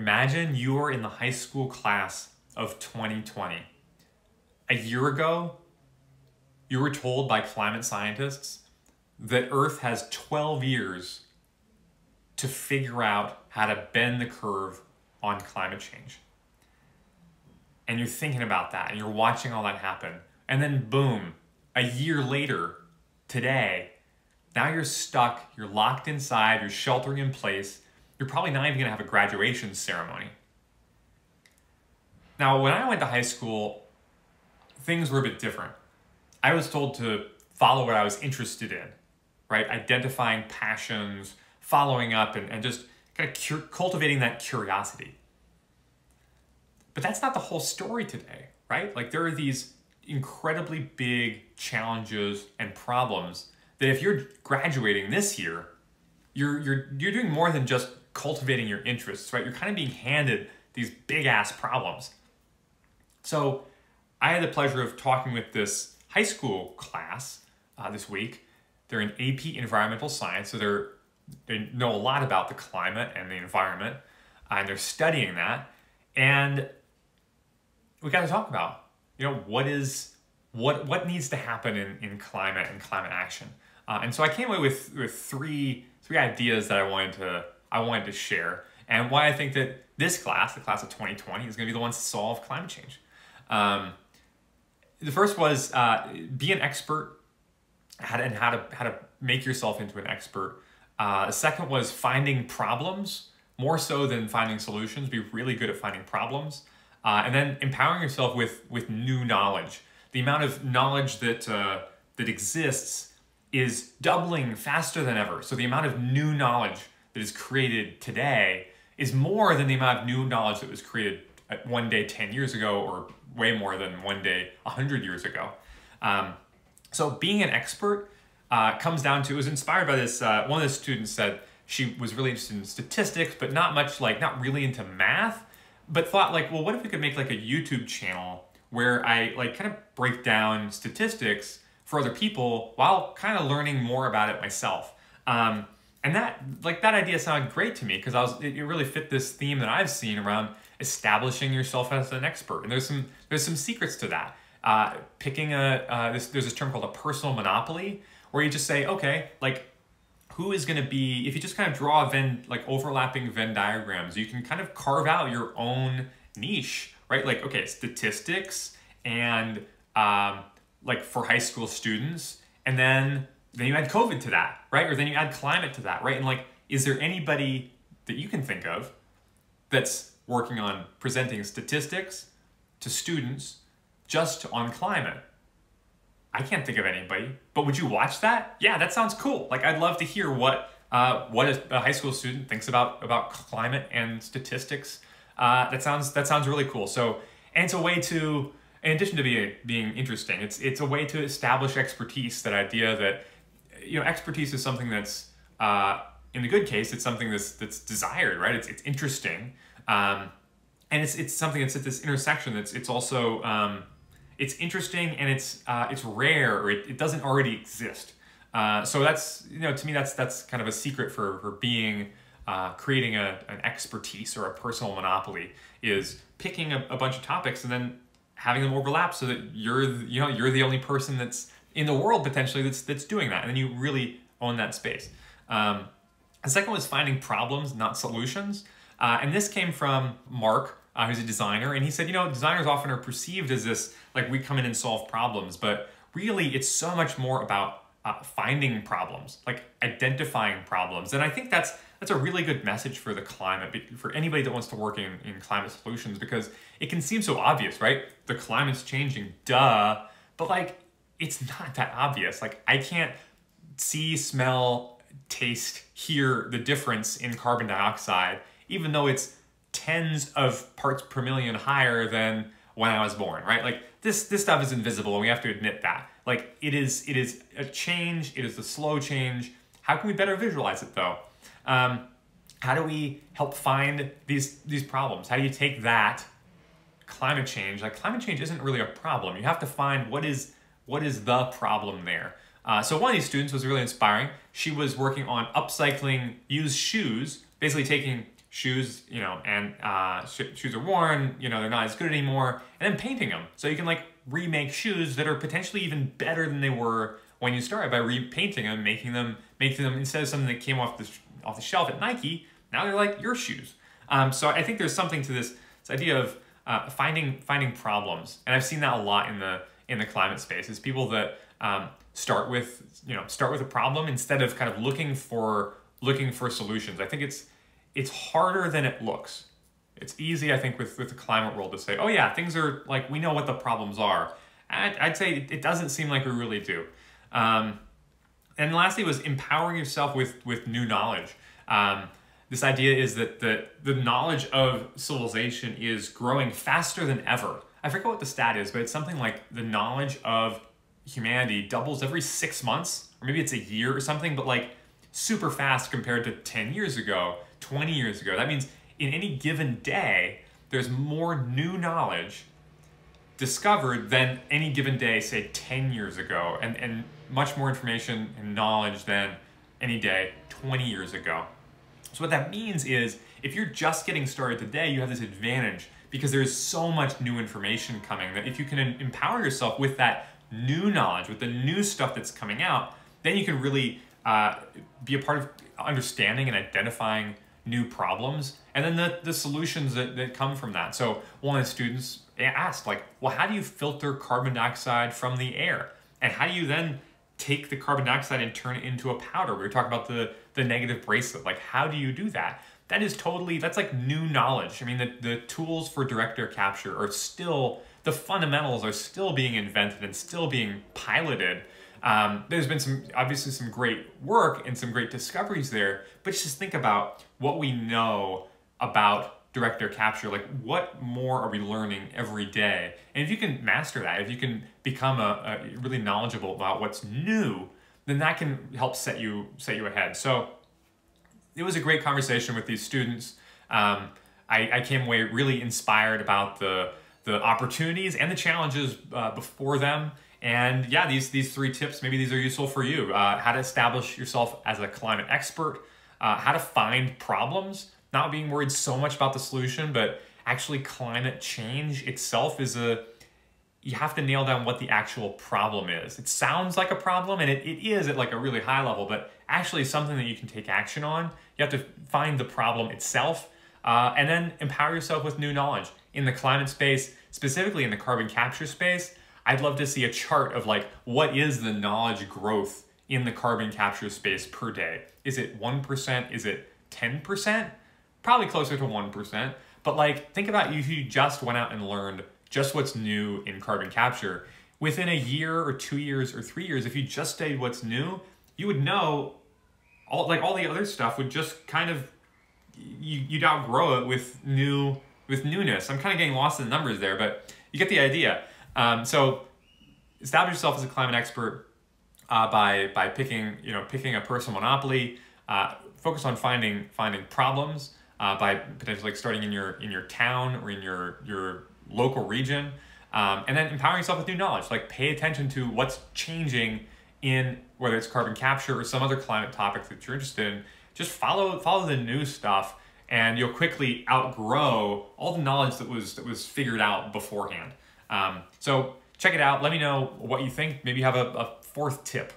Imagine you are in the high school class of 2020. A year ago, you were told by climate scientists that Earth has 12 years to figure out how to bend the curve on climate change. And you're thinking about that and you're watching all that happen. And then, boom, a year later, today, now you're stuck, you're locked inside, you're sheltering in place. You're probably not even gonna have a graduation ceremony. Now, when I went to high school, things were a bit different. I was told to follow what I was interested in, right? Identifying passions, following up, and, and just kind of cur- cultivating that curiosity. But that's not the whole story today, right? Like there are these incredibly big challenges and problems that if you're graduating this year, you're you're you're doing more than just cultivating your interests, right? You're kind of being handed these big ass problems. So I had the pleasure of talking with this high school class uh, this week. They're in AP Environmental Science, so they're they know a lot about the climate and the environment, uh, and they're studying that. And we got to talk about, you know, what is what what needs to happen in, in climate and climate action. Uh, and so I came away with, with three three ideas that I wanted to I wanted to share, and why I think that this class, the class of 2020, is going to be the ones to solve climate change. Um, the first was uh, be an expert and how to how to make yourself into an expert. Uh, the second was finding problems more so than finding solutions. Be really good at finding problems, uh, and then empowering yourself with with new knowledge. The amount of knowledge that uh, that exists is doubling faster than ever. So the amount of new knowledge that is created today is more than the amount of new knowledge that was created one day 10 years ago or way more than one day 100 years ago. Um, so being an expert uh, comes down to, it was inspired by this, uh, one of the students said she was really interested in statistics, but not much like, not really into math, but thought like, well, what if we could make like a YouTube channel where I like kind of break down statistics for other people while kind of learning more about it myself. Um, and that like that idea sounded great to me because I was it, it really fit this theme that I've seen around establishing yourself as an expert. And there's some there's some secrets to that. Uh, picking a uh, this, there's this term called a personal monopoly where you just say okay like who is going to be if you just kind of draw Venn like overlapping Venn diagrams you can kind of carve out your own niche right like okay statistics and um, like for high school students and then then you add covid to that right? Or then you add climate to that right? And like is there anybody that you can think of that's working on presenting statistics to students just on climate? I can't think of anybody. But would you watch that? Yeah that sounds cool. Like i'd love to hear what uh, what a high school student thinks about about climate and statistics. Uh, that sounds that sounds really cool. So and it's a way to in addition to being being interesting, it's it's a way to establish expertise. That idea that you know expertise is something that's uh, in the good case, it's something that's that's desired, right? It's it's interesting, um, and it's it's something that's at this intersection. That's it's also um, it's interesting and it's uh, it's rare or it, it doesn't already exist. Uh, so that's you know to me that's that's kind of a secret for for being uh, creating a, an expertise or a personal monopoly is picking a, a bunch of topics and then having them overlap so that you're you know you're the only person that's in the world potentially that's that's doing that, and then you really own that space. Um, the second was finding problems, not solutions, uh, and this came from Mark, uh, who's a designer, and he said, you know, designers often are perceived as this like we come in and solve problems, but really it's so much more about uh, finding problems, like identifying problems, and I think that's that's a really good message for the climate, for anybody that wants to work in, in climate solutions, because it can seem so obvious, right? The climate's changing, duh. But like, it's not that obvious. Like, I can't see, smell, taste, hear the difference in carbon dioxide, even though it's tens of parts per million higher than when I was born, right? Like this this stuff is invisible and we have to admit that. Like it is it is a change, it is a slow change. How can we better visualize it though? Um, how do we help find these these problems? How do you take that climate change? Like climate change isn't really a problem. You have to find what is what is the problem there. Uh, so one of these students was really inspiring. She was working on upcycling used shoes, basically taking shoes, you know, and uh, sh- shoes are worn, you know, they're not as good anymore, and then painting them. So you can like remake shoes that are potentially even better than they were when you started by repainting them, making them, making them instead of something that came off the off the shelf at Nike, now they're like your shoes. Um, so I think there's something to this, this idea of uh, finding finding problems, and I've seen that a lot in the in the climate space. Is people that um, start with you know start with a problem instead of kind of looking for looking for solutions. I think it's it's harder than it looks. It's easy, I think, with, with the climate world to say, oh yeah, things are like, we know what the problems are. I'd, I'd say it doesn't seem like we really do. Um, and lastly was empowering yourself with, with new knowledge. Um, this idea is that the, the knowledge of civilization is growing faster than ever. I forget what the stat is, but it's something like the knowledge of humanity doubles every six months, or maybe it's a year or something, but like super fast compared to 10 years ago, 20 years ago. That means in any given day, there's more new knowledge discovered than any given day, say 10 years ago, and, and much more information and knowledge than any day 20 years ago. So what that means is if you're just getting started today, you have this advantage because there's so much new information coming that if you can empower yourself with that new knowledge, with the new stuff that's coming out, then you can really uh, be a part of understanding and identifying new problems and then the, the solutions that, that come from that. So one of the students asked like, well, how do you filter carbon dioxide from the air? And how do you then take the carbon dioxide and turn it into a powder? We were talking about the, the negative bracelet. Like, how do you do that? That is totally, that's like new knowledge. I mean, the, the tools for direct air capture are still, the fundamentals are still being invented and still being piloted um, there's been some obviously some great work and some great discoveries there, but just think about what we know about direct capture. Like, what more are we learning every day? And if you can master that, if you can become a, a really knowledgeable about what's new, then that can help set you set you ahead. So it was a great conversation with these students. Um, I, I came away really inspired about the the opportunities and the challenges uh, before them and yeah, these, these three tips, maybe these are useful for you. Uh, how to establish yourself as a climate expert, uh, how to find problems, not being worried so much about the solution, but actually climate change itself is a, you have to nail down what the actual problem is. It sounds like a problem, and it, it is at like a really high level, but actually something that you can take action on. You have to find the problem itself, uh, and then empower yourself with new knowledge. In the climate space, specifically in the carbon capture space, I'd love to see a chart of like what is the knowledge growth in the carbon capture space per day. Is it 1%? Is it 10%? Probably closer to 1%. But like think about if you just went out and learned just what's new in carbon capture. Within a year or two years or three years, if you just studied what's new, you would know all like all the other stuff would just kind of you, you'd outgrow it with new with newness. I'm kind of getting lost in the numbers there, but you get the idea. Um, so establish yourself as a climate expert uh, by by picking you know picking a personal monopoly. Uh, focus on finding finding problems uh, by potentially like starting in your in your town or in your your local region, um, and then empowering yourself with new knowledge. Like pay attention to what's changing in whether it's carbon capture or some other climate topic that you're interested in. Just follow follow the new stuff, and you'll quickly outgrow all the knowledge that was that was figured out beforehand. Um, so check it out. Let me know what you think. Maybe you have a, a fourth tip